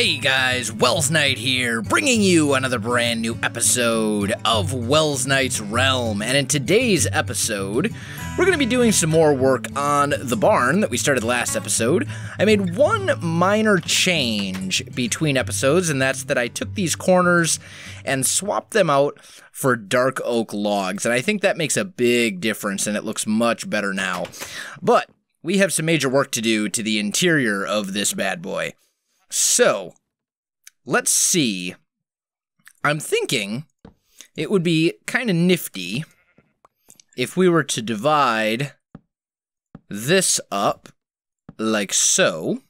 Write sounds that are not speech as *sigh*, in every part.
Hey guys, Welsknight here, bringing you another brand new episode of Welsknight's Realm. And in today's episode, we're going to be doing some more work on the barn that we started last episode. I made one minor change between episodes, and that's that I took these corners and swapped them out for dark oak logs. And I think that makes a big difference, and it looks much better now. But we have some major work to do to the interior of this bad boy. So, let's see. I'm thinking it would be kind of nifty if we were to divide this up like so.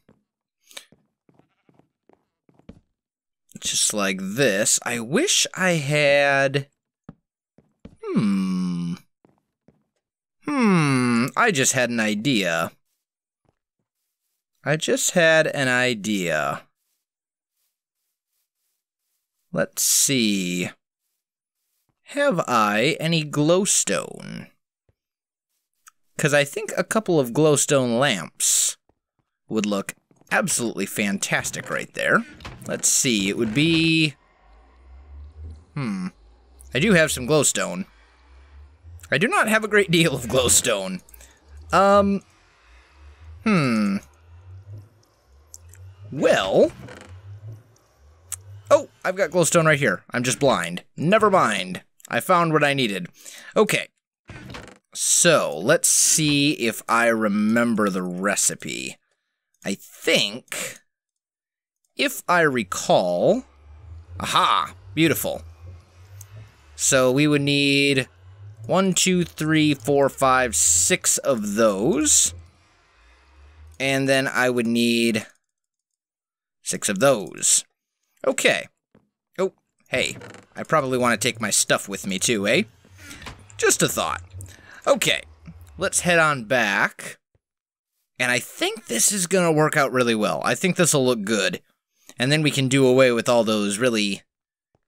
Just like this. I wish I had. Hmm. Hmm. I just had an idea. I just had an idea. Let's see. Have I any glowstone? Because I think a couple of glowstone lamps would look absolutely fantastic right there. Let's see, it would be... Hmm. I do have some glowstone. I do not have a great *laughs* deal of glowstone. Um... Hmm. Well. Oh, I've got glowstone right here. I'm just blind. Never mind. I found what I needed. Okay. So, let's see if I remember the recipe. I think, if I recall... Aha! Beautiful. So we would need one, two, three, four, five, six of those. And then I would need Six of those. Okay. Oh, hey. I probably want to take my stuff with me too, eh? Just a thought. Okay. Let's head on back. And I think this is going to work out really well. I think this will look good. And then we can do away with all those really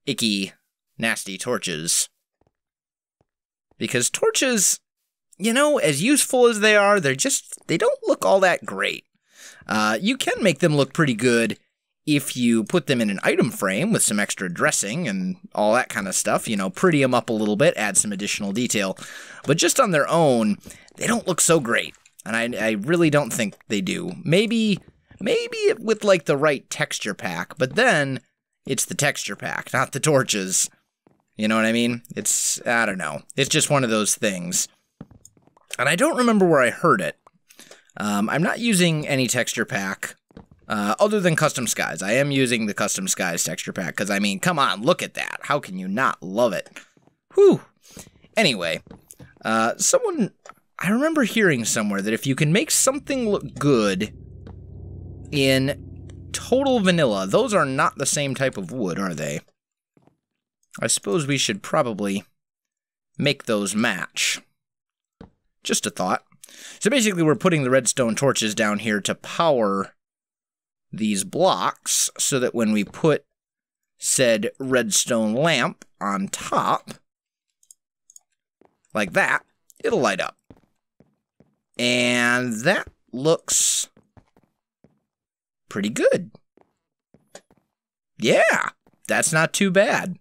icky, nasty torches. Because torches, you know, as useful as they are, they're just, they don't look all that great. Uh, you can make them look pretty good if you put them in an item frame with some extra dressing and all that kind of stuff, you know, pretty them up a little bit, add some additional detail. But just on their own, they don't look so great. And I, I really don't think they do. Maybe, maybe with like the right texture pack, but then it's the texture pack, not the torches. You know what I mean? It's, I don't know. It's just one of those things. And I don't remember where I heard it. Um, I'm not using any texture pack uh, other than custom skies, I am using the custom skies texture pack because I mean, come on, look at that. How can you not love it? Whew. Anyway, uh, someone I remember hearing somewhere that if you can make something look good in total vanilla, those are not the same type of wood, are they? I suppose we should probably make those match. Just a thought. So basically, we're putting the redstone torches down here to power these blocks so that when we put said redstone lamp on top, like that, it'll light up. And that looks pretty good. Yeah, that's not too bad.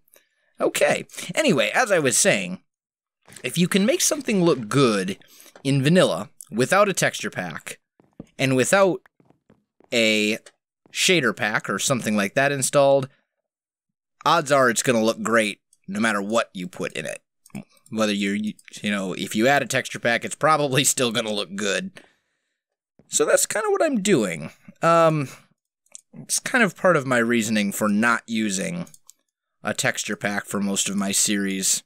Okay, anyway, as I was saying, if you can make something look good in vanilla without a texture pack and without a shader pack or something like that installed, odds are it's going to look great no matter what you put in it. Whether you're, you know, if you add a texture pack, it's probably still going to look good. So that's kind of what I'm doing. Um, it's kind of part of my reasoning for not using a texture pack for most of my series.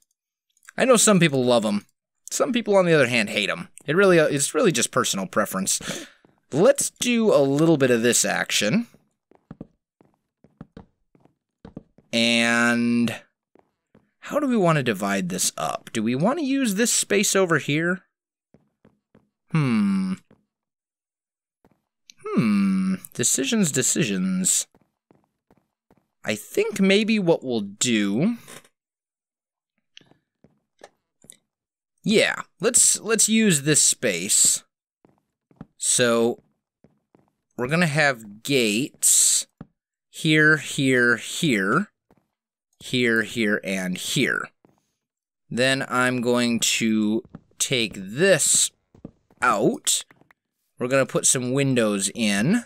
I know some people love them. Some people, on the other hand, hate them. It really, it's really just personal preference. Let's do a little bit of this action. And how do we want to divide this up? Do we want to use this space over here? Hmm. Hmm. Decisions, decisions. I think maybe what we'll do... Yeah, let's let's use this space. So we're to have gates here, here, here, here, here, and here. Then I'm going to take this out. We're going to put some windows in.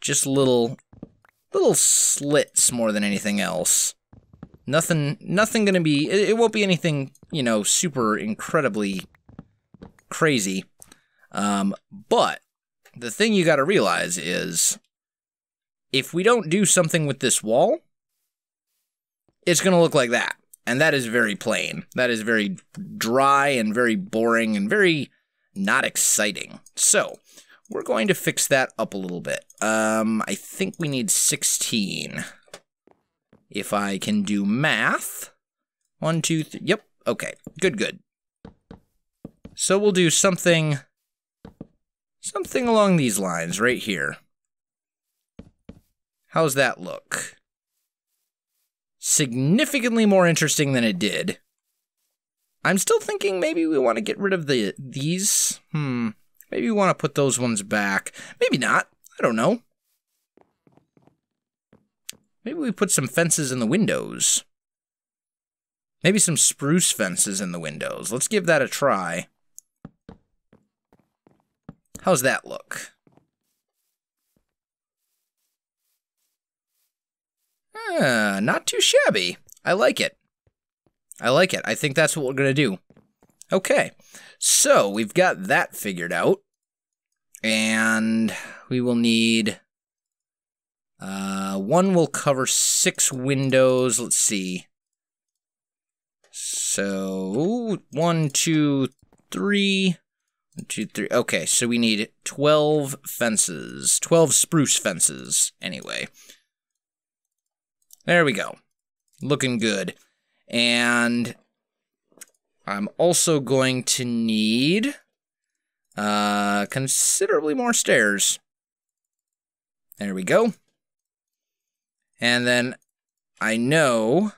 Just little, little slits more than anything else. Nothing, nothing going to be, it, it, won't be anything, you know, super incredibly crazy. Um, but the thing you got to realize is if we don't do something with this wall, it's going to look like that. And that is very plain. That is very dry and very boring and very not exciting. So, we're going to fix that up a little bit. Um, I think we need 16. If I can do math. One, two, three. Yep. Okay. Good, good. So we'll do something, something along these lines right here. How's that look? Significantly more interesting than it did. I'm still thinking maybe we want to get rid of the these. Hmm. Maybe we want to put those ones back. Maybe not. I don't know. Maybe we put some fences in the windows. Maybe some spruce fences in the windows. Let's give that a try. How's that look? Ah, not too shabby. I like it. I like it. I think that's what we're going to do. Okay, so we've got that figured out. And we will need uh, one will cover six windows. Let's see. So, one, two, three, two, three. Okay, so we need 12 fences. 12 spruce fences, anyway. There we go. Looking good. And I'm also going to need uh, considerably more stairs. There we go. And then I know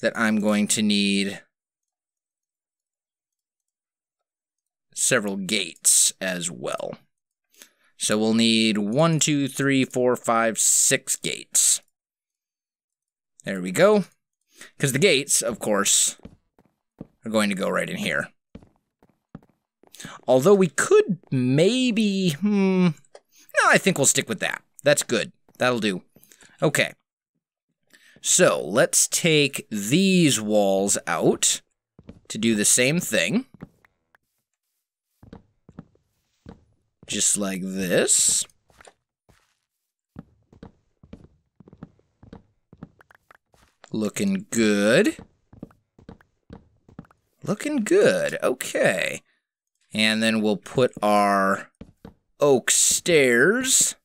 that I'm going to need several gates as well. So we'll need one, two, three, four, five, six gates. There we go. Because the gates, of course, are going to go right in here. Although we could maybe... Hmm, no, I think we'll stick with that. That's good. That'll do. Okay. So let's take these walls out to do the same thing. Just like this. Looking good. Looking good. Okay. And then we'll put our oak stairs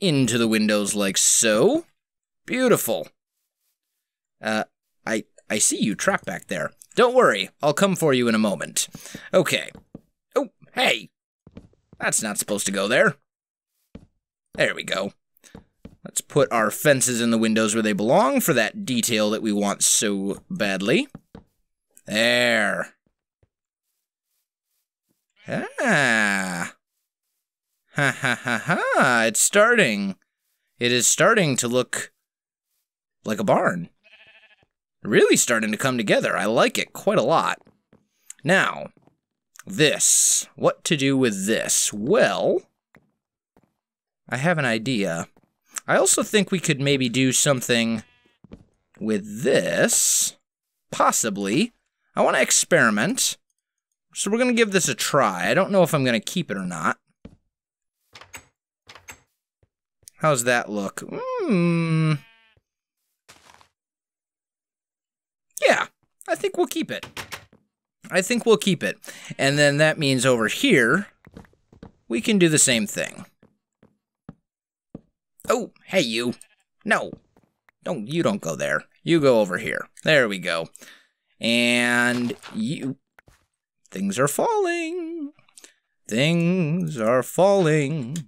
into the windows like so. Beautiful. Uh, I, I see you trapped back there. Don't worry, I'll come for you in a moment. Okay. Oh, hey! That's not supposed to go there. There we go. Let's put our fences in the windows where they belong for that detail that we want so badly. There. Ah. Ha ha ha ha, it's starting. It is starting to look like a barn. Really starting to come together. I like it quite a lot. Now, this. What to do with this? Well, I have an idea. I also think we could maybe do something with this. Possibly. I want to experiment. So we're going to give this a try. I don't know if I'm going to keep it or not. How's that look? Hmm. Yeah, I think we'll keep it. I think we'll keep it. And then that means over here, we can do the same thing. Oh, hey you. No. Don't you don't go there. You go over here. There we go. And you things are falling. Things are falling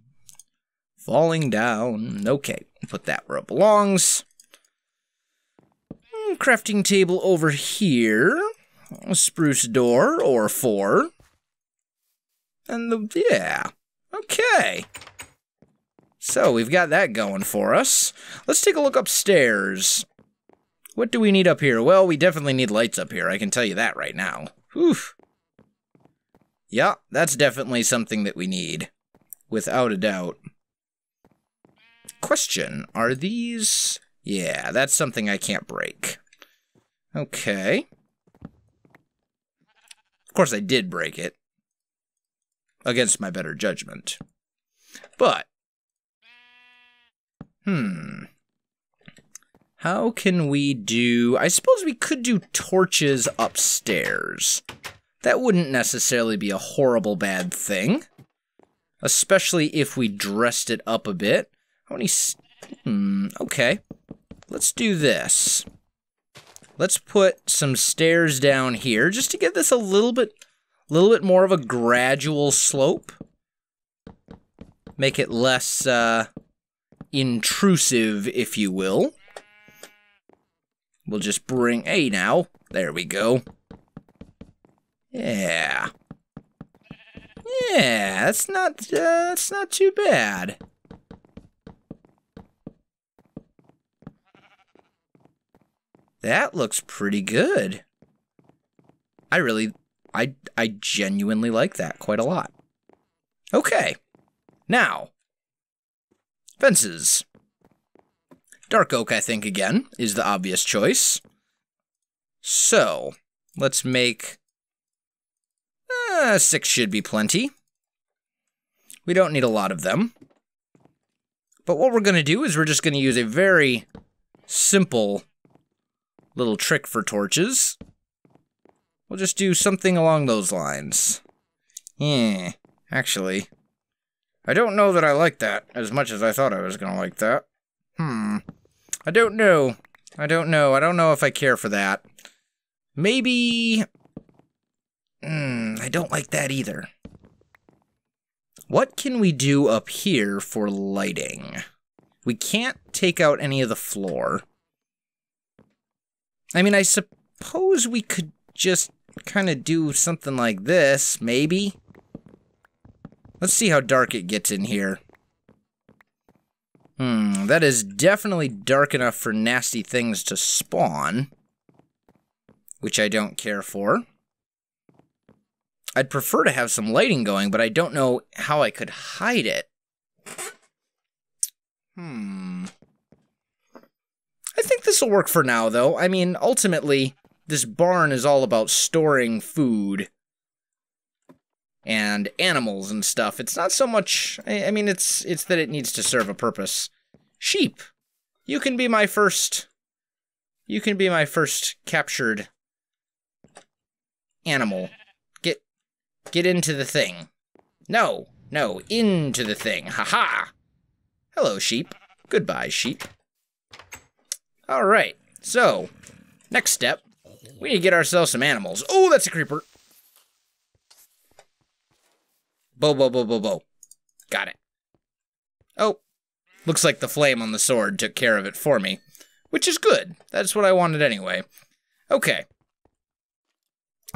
falling down. Okay, put that where it belongs. Hmm, crafting table over here. A spruce door, or four. And the, yeah, okay. So we've got that going for us. Let's take a look upstairs. What do we need up here? Well, we definitely need lights up here. I can tell you that right now. Whew. Yeah, that's definitely something that we need. Without a doubt. Question, are these... Yeah, that's something I can't break. Okay. Of course, I did break it. Against my better judgment. But... Hmm. How can we do... I suppose we could do torches upstairs. That wouldn't necessarily be a horrible bad thing. Especially if we dressed it up a bit. How many... Hmm, okay. Let's do this. Let's put some stairs down here just to give this a little bit, a little bit more of a gradual slope. Make it less uh, intrusive, if you will. We'll just bring, hey now, there we go. Yeah. Yeah, that's not, uh, that's not too bad. That looks pretty good. I really, I, I genuinely like that quite a lot. Okay. Now, fences. Dark oak, I think, again, is the obvious choice. So, let's make... Uh, six should be plenty. We don't need a lot of them. But what we're going to do is we're just going to use a very simple little trick for torches. We'll just do something along those lines. Yeah, actually. I don't know that I like that as much as I thought I was going to like that. Hmm. I don't know. I don't know. I don't know if I care for that. Maybe... Hmm, I don't like that either. What can we do up here for lighting? We can't take out any of the floor. I mean, I suppose we could just kind of do something like this, maybe? Let's see how dark it gets in here. Hmm, that is definitely dark enough for nasty things to spawn. Which I don't care for. I'd prefer to have some lighting going, but I don't know how I could hide it. Hmm. I think this will work for now, though. I mean, ultimately, this barn is all about storing food and animals and stuff. It's not so much. I, I mean, it's it's that it needs to serve a purpose. Sheep, you can be my first. You can be my first captured animal. Get get into the thing. No, no, into the thing. Ha ha. Hello, sheep. Goodbye, sheep. All right. So, next step, we need to get ourselves some animals. Oh, that's a creeper. Bo, bo, bo, bo, bo. Got it. Oh, looks like the flame on the sword took care of it for me, which is good. That's what I wanted anyway. Okay.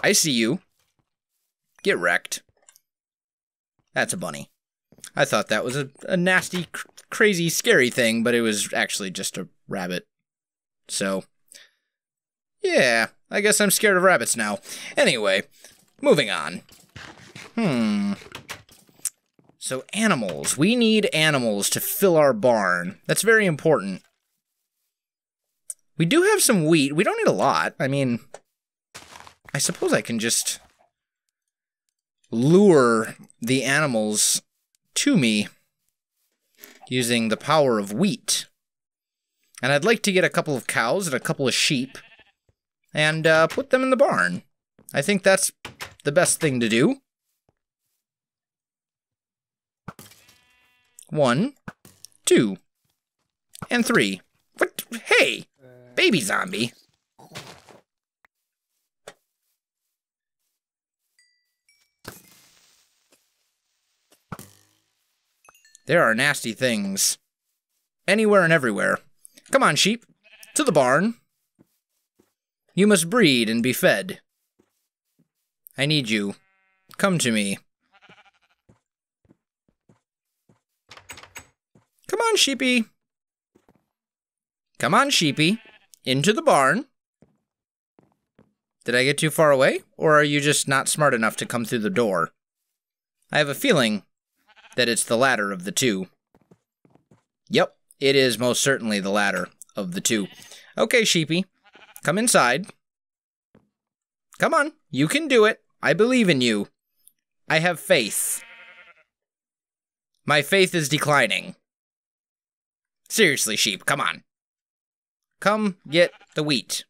I see you. Get wrecked. That's a bunny. I thought that was a, a nasty, cr crazy, scary thing, but it was actually just a rabbit. So, yeah, I guess I'm scared of rabbits now. Anyway, moving on. Hmm. So, animals. We need animals to fill our barn. That's very important. We do have some wheat. We don't need a lot. I mean, I suppose I can just lure the animals to me using the power of wheat. And I'd like to get a couple of cows and a couple of sheep and uh, put them in the barn. I think that's the best thing to do. One, two, and three. What? Hey! Baby zombie. There are nasty things. Anywhere and everywhere. Come on, sheep. To the barn. You must breed and be fed. I need you. Come to me. On, sheepy. Come on, sheepy. Into the barn. Did I get too far away? Or are you just not smart enough to come through the door? I have a feeling that it's the latter of the two. Yep, it is most certainly the latter of the two. Okay, sheepy. Come inside. Come on, you can do it. I believe in you. I have faith. My faith is declining. Seriously, sheep, come on. Come get the wheat.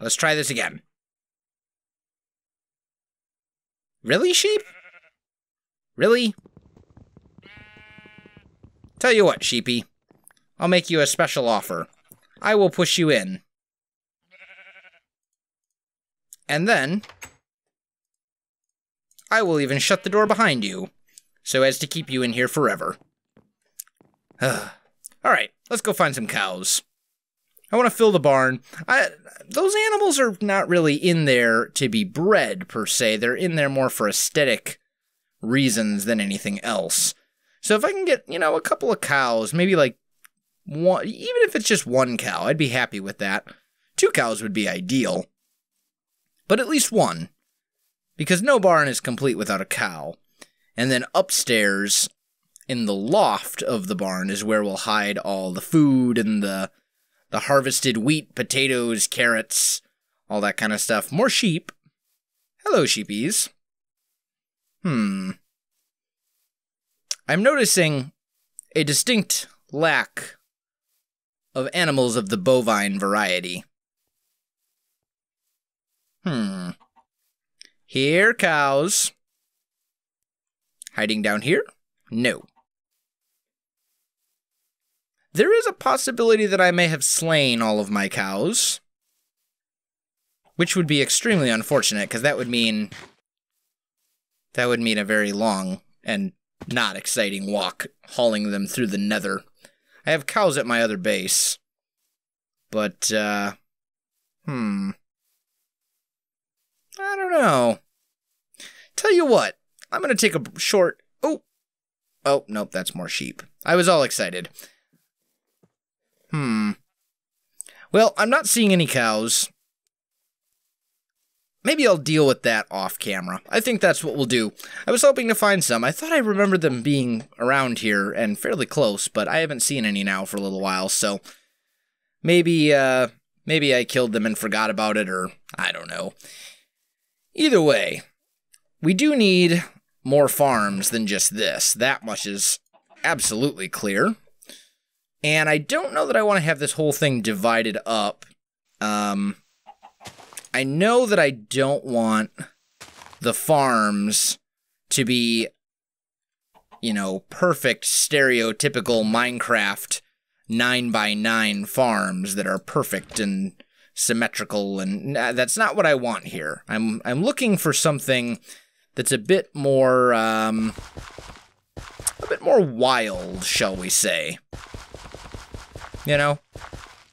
Let's try this again. Really, sheep? Really? Tell you what, sheepy. I'll make you a special offer. I will push you in. And then, I will even shut the door behind you, so as to keep you in here forever. *sighs* Alright, let's go find some cows. I want to fill the barn. I, those animals are not really in there to be bred, per se. They're in there more for aesthetic reasons than anything else. So if I can get, you know, a couple of cows, maybe like one, even if it's just one cow, I'd be happy with that. Two cows would be ideal. But at least one. Because no barn is complete without a cow. And then upstairs, in the loft of the barn, is where we'll hide all the food and the the harvested wheat, potatoes, carrots, all that kind of stuff. More sheep. Hello, sheepies. Hmm. I'm noticing a distinct lack of animals of the bovine variety. Hmm. Here, cows. Hiding down here? No. There is a possibility that I may have slain all of my cows. Which would be extremely unfortunate, because that would mean... That would mean a very long and not exciting walk, hauling them through the nether. I have cows at my other base. But, uh... Hmm. I don't know. Tell you what, I'm gonna take a short... Oh! Oh, nope, that's more sheep. I was all excited. Hmm. Well, I'm not seeing any cows. Maybe I'll deal with that off camera. I think that's what we'll do. I was hoping to find some. I thought I remembered them being around here and fairly close, but I haven't seen any now for a little while, so maybe uh maybe I killed them and forgot about it or I don't know. Either way, we do need more farms than just this. That much is absolutely clear. And I don't know that I want to have this whole thing divided up. Um, I know that I don't want the farms to be, you know, perfect, stereotypical Minecraft 9 by 9 farms that are perfect and symmetrical and that's not what I want here. I'm I'm looking for something that's a bit more um a bit more wild, shall we say. You know,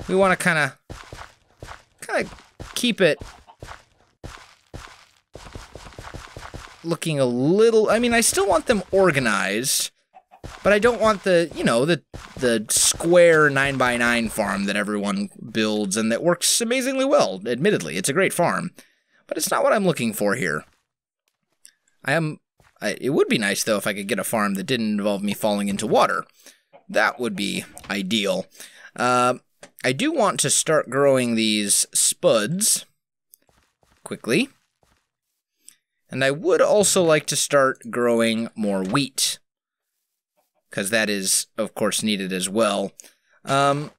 we want to kind of, kind of keep it looking a little. I mean, I still want them organized, but I don't want the, you know, the the square nine by nine farm that everyone builds and that works amazingly well. Admittedly, it's a great farm, but it's not what I'm looking for here. I am. I, it would be nice though if I could get a farm that didn't involve me falling into water. That would be ideal. Uh, I do want to start growing these spuds quickly. And I would also like to start growing more wheat. Because that is, of course, needed as well. Um,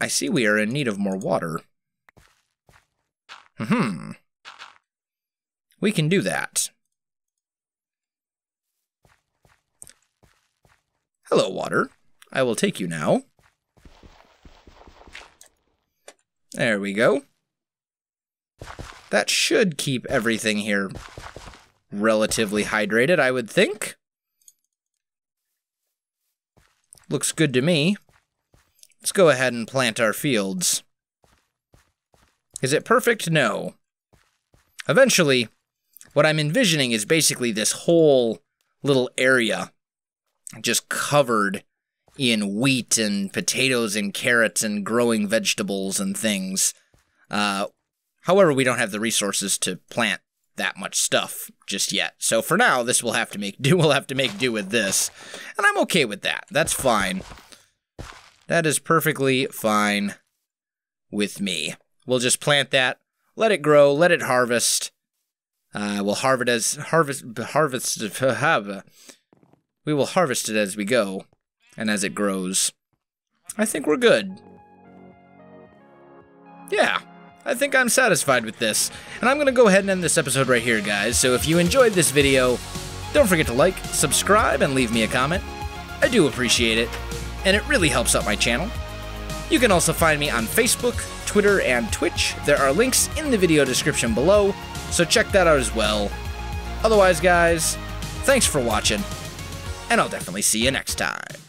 I see we are in need of more water. Hmm. We can do that. Hello, water. I will take you now. There we go. That should keep everything here relatively hydrated, I would think. Looks good to me. Let's go ahead and plant our fields. Is it perfect? No. Eventually, what I'm envisioning is basically this whole little area just covered in wheat and potatoes and carrots and growing vegetables and things. Uh, however, we don't have the resources to plant that much stuff just yet. So for now, this will have to make do. *laughs* We'll have to make do with this, and I'm okay with that. That's fine. That is perfectly fine with me. We'll just plant that, let it grow, let it harvest. Uh, we'll harvest as harvest harvest. *laughs* We will harvest it as we go, and as it grows. I think we're good. Yeah. I think I'm satisfied with this. And I'm going to go ahead and end this episode right here, guys. So if you enjoyed this video, don't forget to like, subscribe, and leave me a comment. I do appreciate it, and it really helps out my channel. You can also find me on Facebook, Twitter, and Twitch. There are links in the video description below, so check that out as well. Otherwise, guys, thanks for watching, and I'll definitely see you next time.